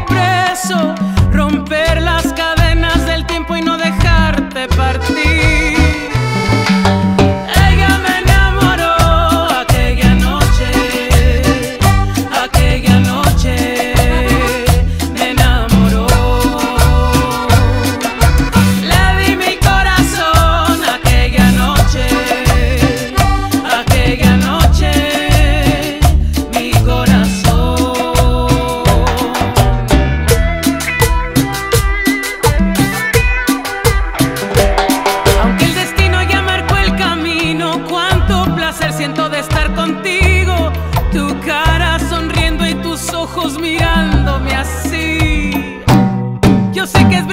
preso, romper las cadenas del tiempo y no dejarte partir. Ojos mirándome así. Yo sé que es